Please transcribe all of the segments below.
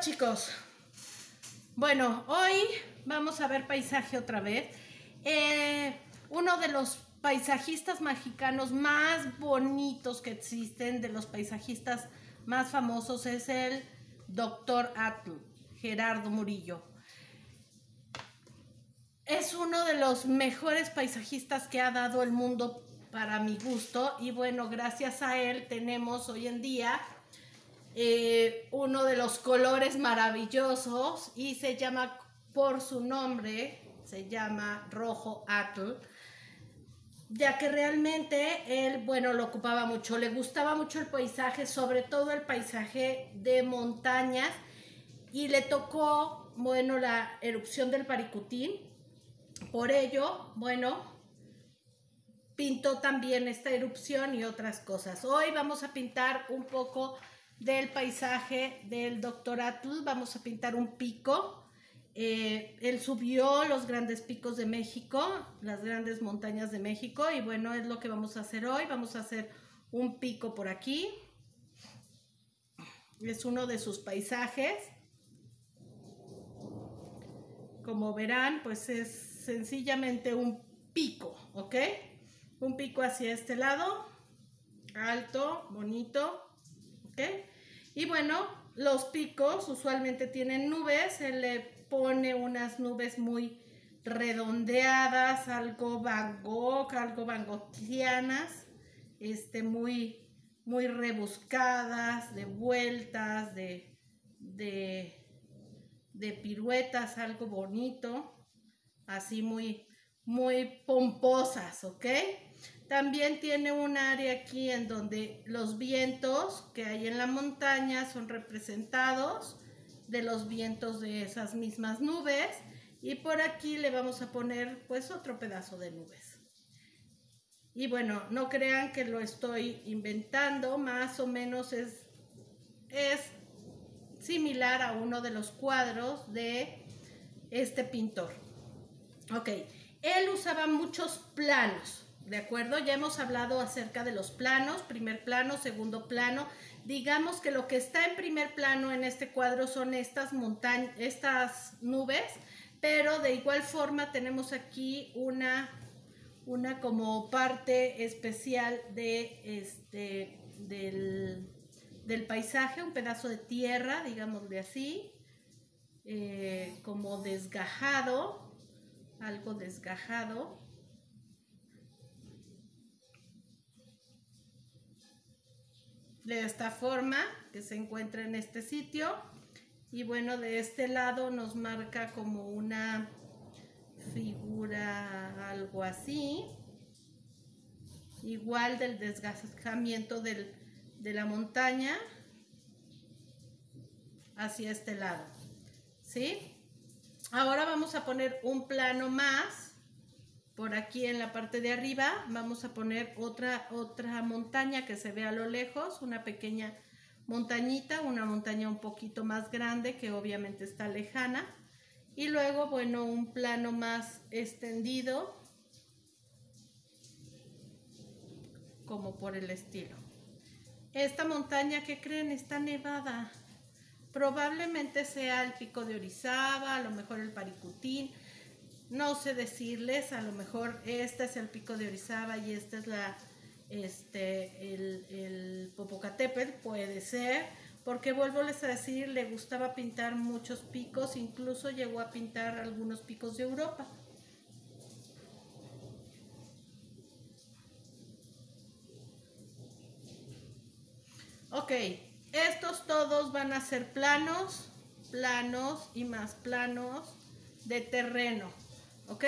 Chicos. Bueno, hoy vamos a ver paisaje otra vez. Eh, uno de los paisajistas mexicanos más bonitos que existen, de los paisajistas más famosos, es el doctor Atl, Gerardo Murillo. Es uno de los mejores paisajistas que ha dado el mundo para mi gusto y bueno, gracias a él tenemos hoy en día eh, uno de los colores maravillosos y se llama por su nombre, se llama rojo atl, ya que realmente él, bueno, lo ocupaba mucho, le gustaba mucho el paisaje, sobre todo el paisaje de montañas y le tocó, bueno, la erupción del Paricutín, por ello, bueno, pintó también esta erupción y otras cosas. Hoy vamos a pintar un poco del paisaje del doctor Atul. Vamos a pintar un pico. Eh, él subió los grandes picos de México, las grandes montañas de México y bueno, es lo que vamos a hacer hoy. Vamos a hacer un pico por aquí. Es uno de sus paisajes. Como verán, pues es sencillamente un pico, ¿ok? Un pico hacia este lado, alto, bonito, y bueno, los picos usualmente tienen nubes, se le pone unas nubes muy redondeadas, algo Van Gogh, algo Van este, muy, muy rebuscadas, de vueltas, de, de, de piruetas, algo bonito, así muy, muy pomposas, ¿ok? También tiene un área aquí en donde los vientos que hay en la montaña son representados de los vientos de esas mismas nubes y por aquí le vamos a poner pues otro pedazo de nubes. Y bueno, no crean que lo estoy inventando, más o menos es, es similar a uno de los cuadros de este pintor. Ok, él usaba muchos planos. ¿De acuerdo? Ya hemos hablado acerca de los planos, primer plano, segundo plano. Digamos que lo que está en primer plano en este cuadro son estas montañas, estas nubes, pero de igual forma tenemos aquí una, una como parte especial de este, del, paisaje, un pedazo de tierra, digámosle así, eh, como desgajado, algo desgajado. De esta forma que se encuentra en este sitio. Y bueno de este lado nos marca como una figura algo así. Igual del desgastamiento de la montaña hacia este lado. ¿sí? Ahora vamos a poner un plano más por aquí en la parte de arriba vamos a poner otra, otra montaña que se ve a lo lejos, una pequeña montañita, una montaña un poquito más grande que obviamente está lejana. Y luego, bueno, un plano más extendido, como por el estilo. Esta montaña, que creen? Está nevada. Probablemente sea el pico de Orizaba, a lo mejor el Paricutín, no sé decirles, a lo mejor este es el pico de Orizaba y este es la, este, el, el Popocatépetl, puede ser, porque vuelvo a decir, le gustaba pintar muchos picos, incluso llegó a pintar algunos picos de Europa. Ok, estos todos van a ser planos, planos y más planos de terreno. ¿ok?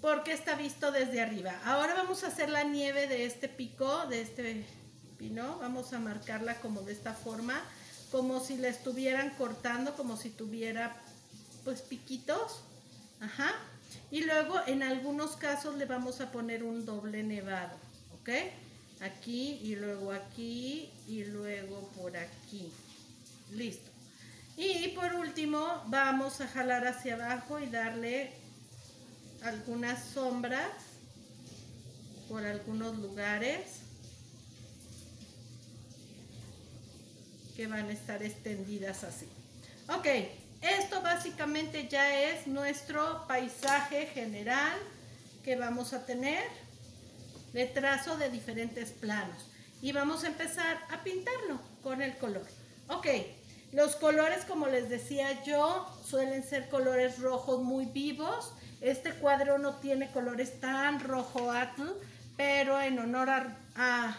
Porque está visto desde arriba. Ahora vamos a hacer la nieve de este pico, de este pino. Vamos a marcarla como de esta forma, como si la estuvieran cortando, como si tuviera pues piquitos. Ajá. Y luego en algunos casos le vamos a poner un doble nevado, ¿ok? Aquí y luego aquí y luego por aquí. Listo. Y por último vamos a jalar hacia abajo y darle algunas sombras por algunos lugares que van a estar extendidas así. Ok, esto básicamente ya es nuestro paisaje general que vamos a tener de trazo de diferentes planos. Y vamos a empezar a pintarlo con el color. Ok, los colores, como les decía yo, suelen ser colores rojos muy vivos. Este cuadro no tiene colores tan rojo atl, pero en honor a,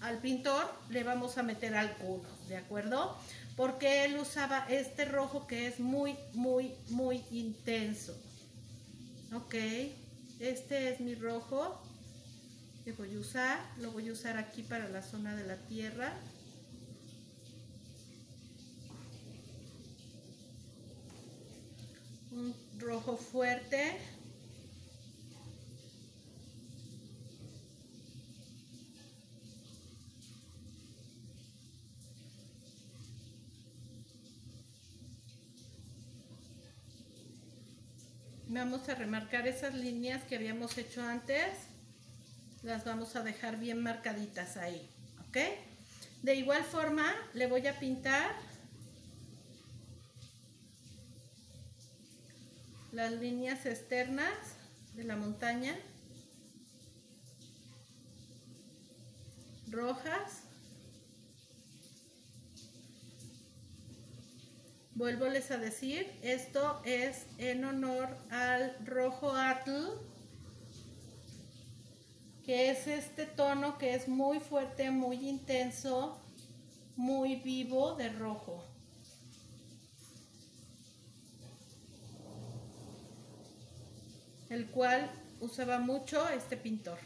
al pintor le vamos a meter algunos, ¿de acuerdo? Porque él usaba este rojo que es muy, muy, muy intenso. Ok, este es mi rojo que voy a usar. Lo voy a usar aquí para la zona de la tierra. Un rojo fuerte. Vamos a remarcar esas líneas que habíamos hecho antes. Las vamos a dejar bien marcaditas ahí, ¿ok? De igual forma, le voy a pintar las líneas externas de la montaña rojas vuelvoles a decir esto es en honor al rojo atl que es este tono que es muy fuerte muy intenso muy vivo de rojo el cual usaba mucho este pintor.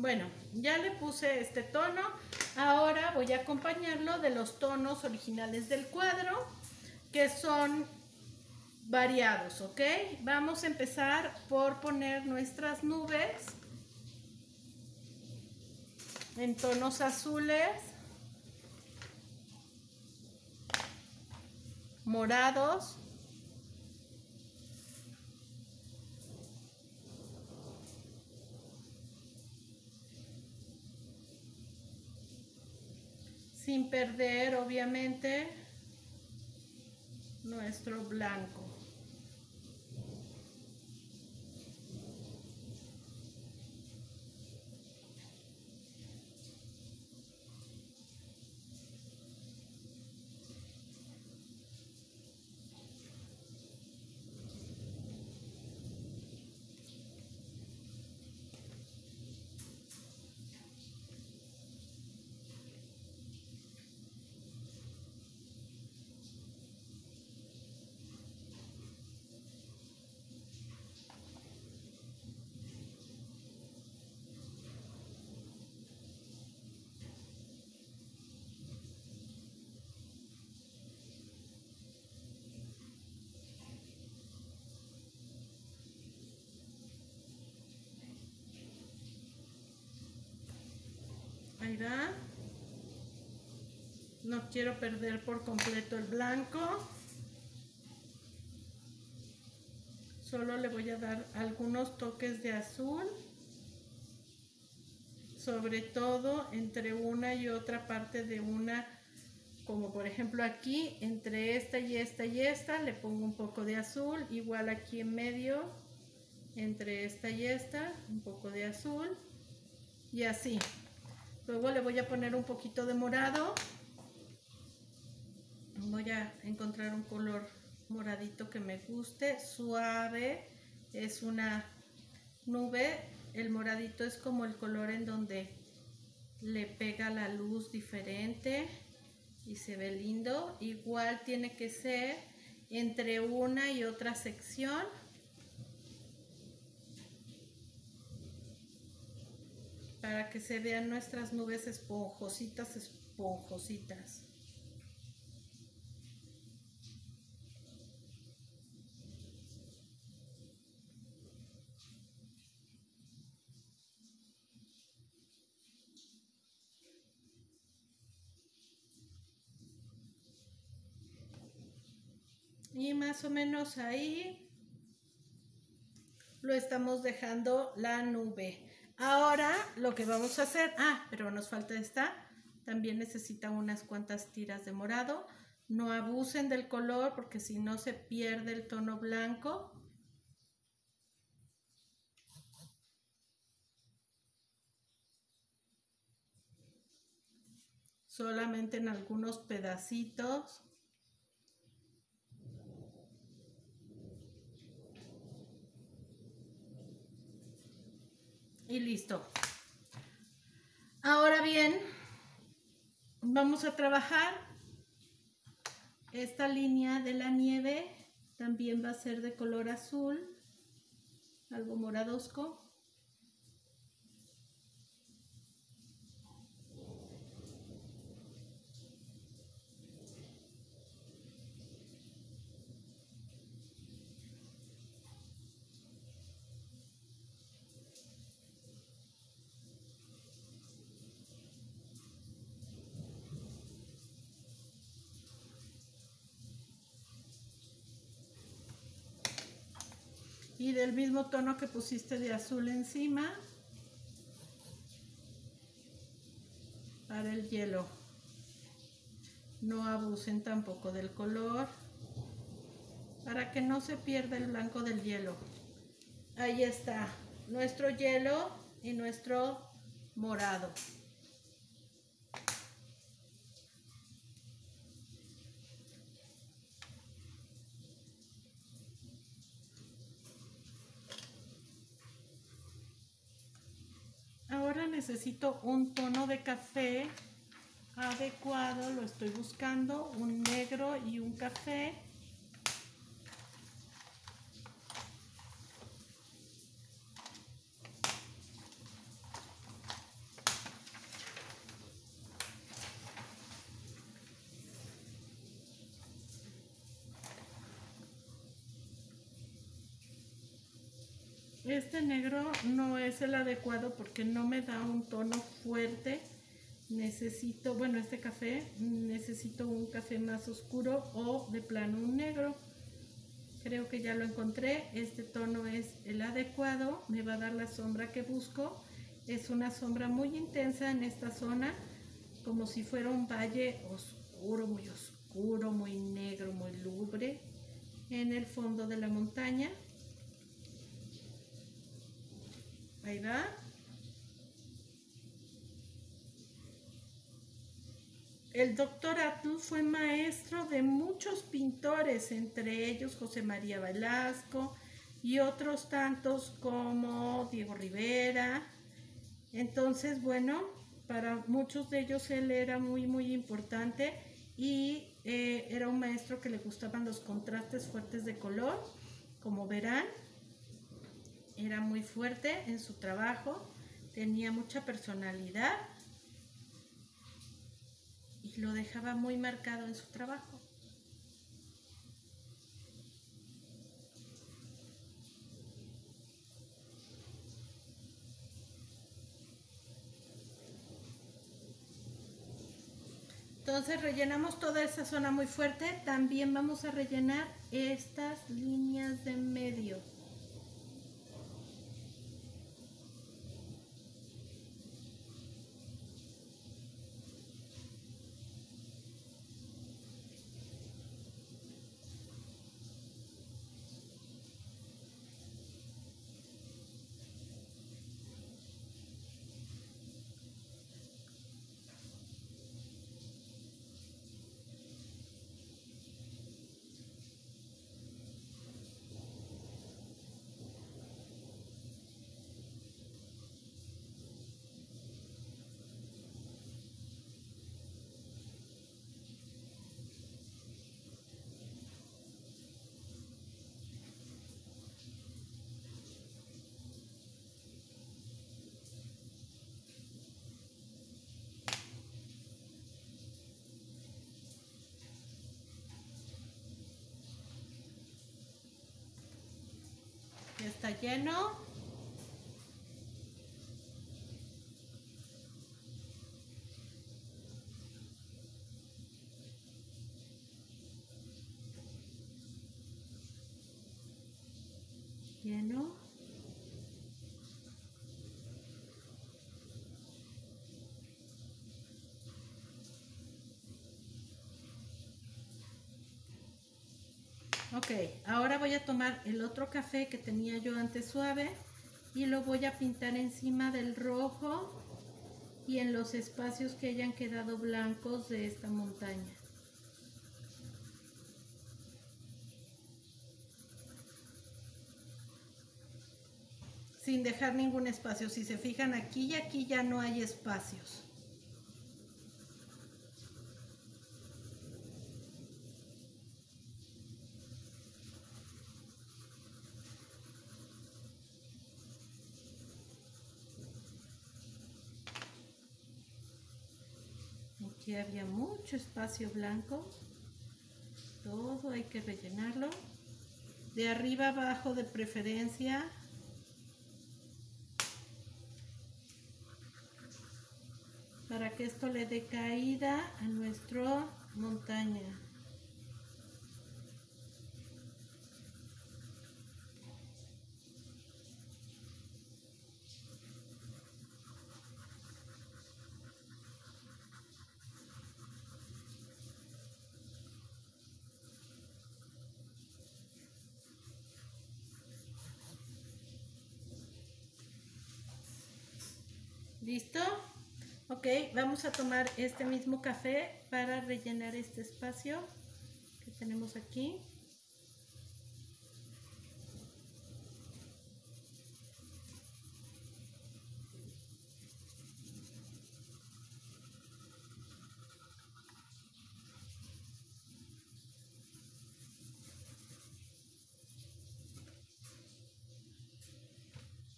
Bueno, ya le puse este tono. Ahora voy a acompañarlo de los tonos originales del cuadro que son variados, ¿ok? Vamos a empezar por poner nuestras nubes en tonos azules, morados, sin perder obviamente nuestro blanco. No quiero perder por completo el blanco. Solo le voy a dar algunos toques de azul. Sobre todo entre una y otra parte de una, como por ejemplo aquí, entre esta y esta y esta, le pongo un poco de azul. Igual aquí en medio, entre esta y esta, un poco de azul. Y así. Luego le voy a poner un poquito de morado. Voy a encontrar un color moradito que me guste, suave. Es una nube. El moradito es como el color en donde le pega la luz diferente y se ve lindo. Igual tiene que ser entre una y otra sección para que se vean nuestras nubes esponjositas, esponjositas. Más o menos ahí lo estamos dejando la nube. Ahora lo que vamos a hacer, ah, pero nos falta esta, también necesita unas cuantas tiras de morado. No abusen del color porque si no se pierde el tono blanco. Solamente en algunos pedacitos. Y listo. Ahora bien, vamos a trabajar esta línea de la nieve. También va a ser de color azul, algo moradosco. Y del mismo tono que pusiste de azul encima para el hielo. No abusen tampoco del color para que no se pierda el blanco del hielo. Ahí está nuestro hielo y nuestro morado necesito un tono de café adecuado, lo estoy buscando, un negro y un café. Negro no es el adecuado porque no me da un tono fuerte. Necesito, bueno, este café, necesito un café más oscuro o de plano un negro. Creo que ya lo encontré. Este tono es el adecuado. Me va a dar la sombra que busco. Es una sombra muy intensa en esta zona, como si fuera un valle oscuro, muy oscuro, muy negro, muy lubre en el fondo de la montaña. Va. El doctor Atul fue maestro de muchos pintores, entre ellos José María Velasco y otros tantos como Diego Rivera. Entonces, bueno, para muchos de ellos él era muy, muy importante y eh, era un maestro que le gustaban los contrastes fuertes de color, como verán era muy fuerte en su trabajo, tenía mucha personalidad y lo dejaba muy marcado en su trabajo. Entonces rellenamos toda esa zona muy fuerte. También vamos a rellenar estas líneas de medio. Está lleno. Ok, ahora voy a tomar el otro café que tenía yo antes suave y lo voy a pintar encima del rojo y en los espacios que hayan quedado blancos de esta montaña. Sin dejar ningún espacio. Si se fijan aquí y aquí ya no hay espacios. Había mucho espacio blanco. Todo hay que rellenarlo. De arriba abajo de preferencia. Para que esto le dé caída a nuestra montaña. ¿Listo? Ok, vamos a tomar este mismo café para rellenar este espacio que tenemos aquí.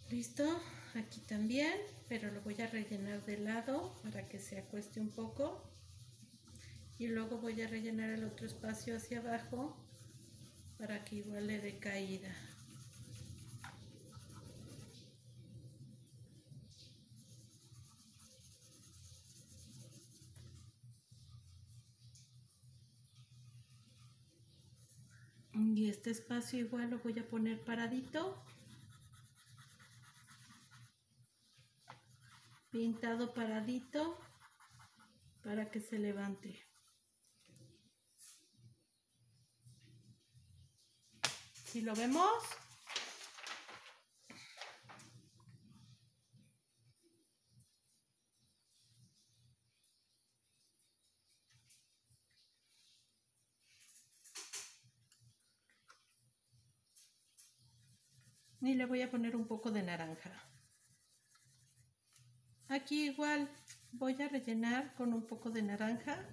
¿Listo? Aquí también, pero lo voy a rellenar de lado para que se acueste un poco. Y luego voy a rellenar el otro espacio hacia abajo para que igual le dé caída. Y este espacio igual lo voy a poner paradito. Pintado paradito para que se levante. Si lo vemos, y le voy a poner un poco de naranja. Aquí igual voy a rellenar con un poco de naranja.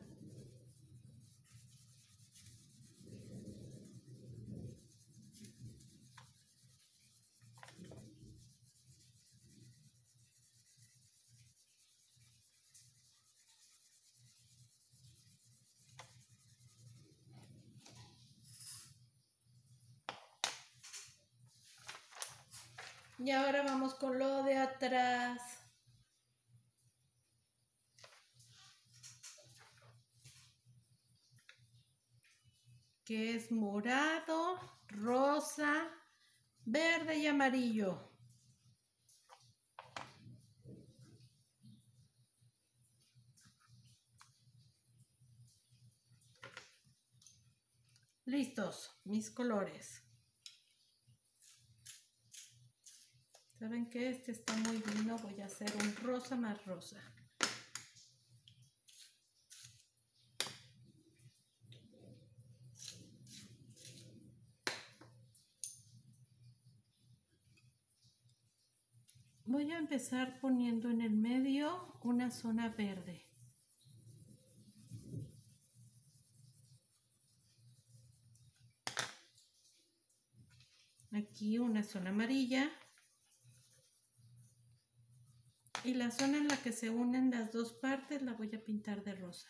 Y ahora vamos con lo de atrás. Que es morado, rosa, verde y amarillo. Listos, mis colores. ¿Saben que Este está muy lindo. Voy a hacer un rosa más rosa. Voy a empezar poniendo en el medio una zona verde. Aquí una zona amarilla. Y la zona en la que se unen las dos partes la voy a pintar de rosa.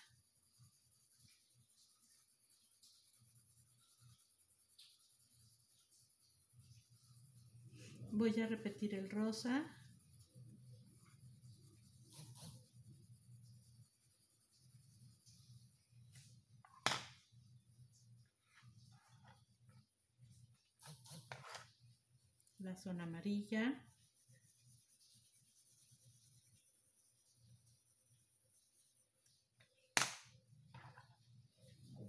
Voy a repetir el rosa. La zona amarilla.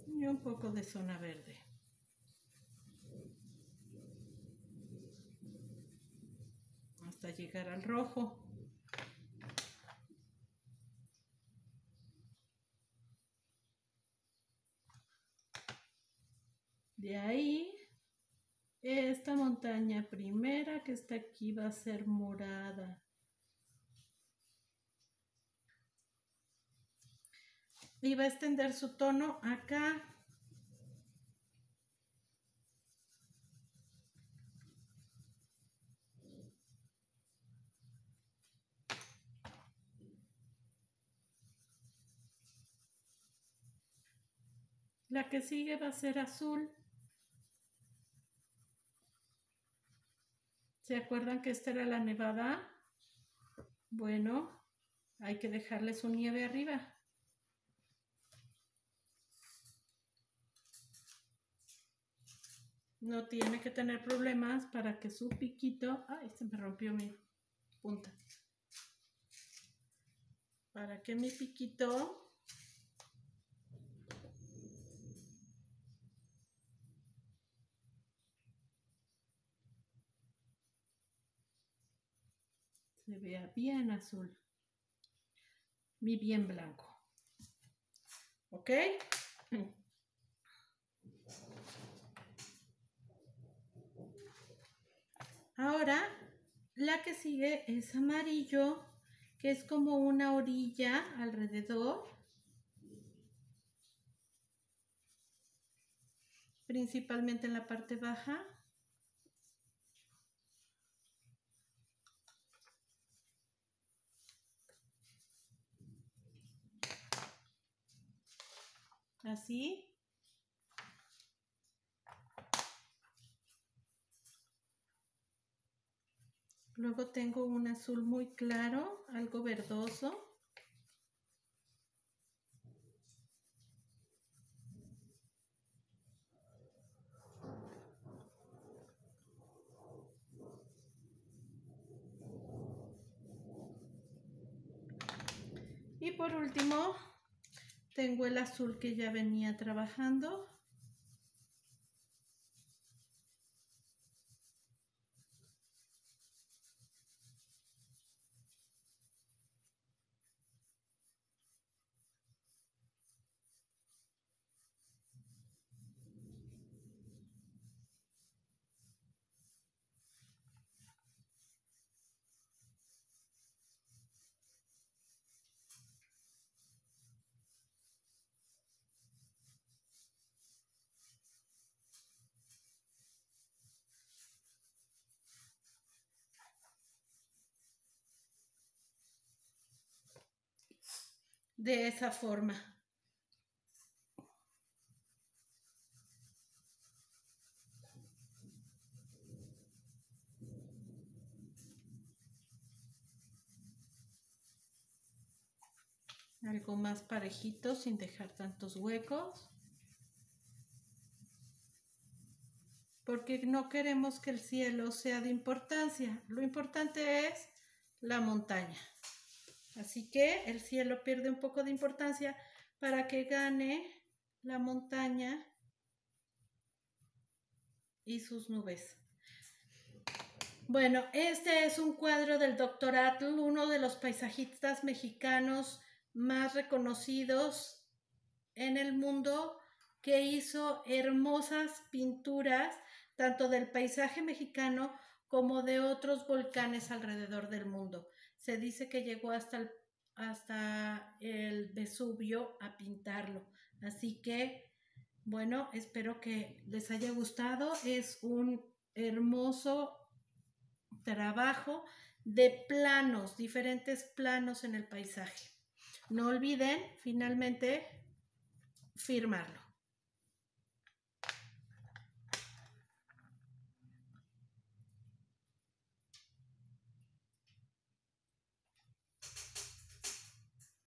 Y un poco de zona verde. Hasta llegar al rojo. De ahí, esta montaña primera que está aquí va a ser morada. Y va a extender su tono acá. La que sigue va a ser azul. ¿Se acuerdan que esta era la nevada? Bueno, hay que dejarle su nieve arriba. No tiene que tener problemas para que su piquito... ¡Ay, se me rompió mi punta! Para que mi piquito vea bien azul y bien blanco. ¿Ok? Ahora, la que sigue es amarillo, que es como una orilla alrededor. Principalmente en la parte baja. Así. Luego tengo un azul muy claro, algo verdoso. Y por último, tengo el azul que ya venía trabajando. De esa forma. Algo más parejito sin dejar tantos huecos. Porque no queremos que el cielo sea de importancia. Lo importante es la montaña. Así que el cielo pierde un poco de importancia para que gane la montaña y sus nubes. Bueno, este es un cuadro del Dr. Atl, uno de los paisajistas mexicanos más reconocidos en el mundo, que hizo hermosas pinturas tanto del paisaje mexicano como de otros volcanes alrededor del mundo se dice que llegó hasta el, hasta el Vesubio a pintarlo. Así que, bueno, espero que les haya gustado. Es un hermoso trabajo de planos, diferentes planos en el paisaje. No olviden finalmente firmarlo.